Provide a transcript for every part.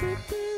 do, do.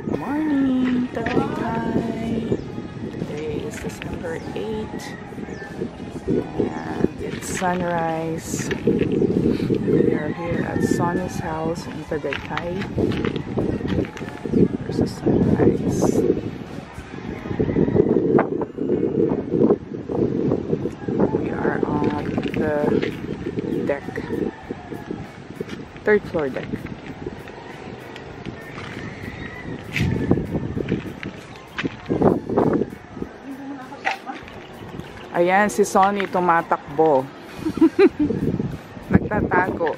Good morning, Tagaytay. Today is December 8 and it's sunrise. We are here at Sonny's house in Tagaytay. There's the sunrise. We are on the deck. Third floor deck. Ayan, si Sonny tumatakbo. Nagtatago.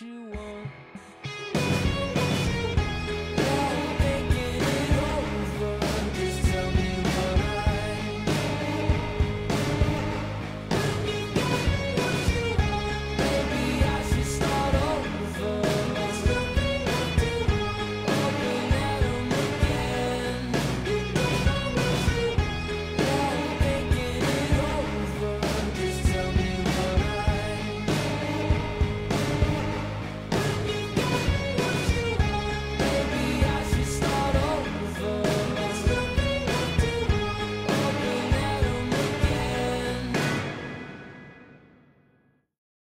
you want.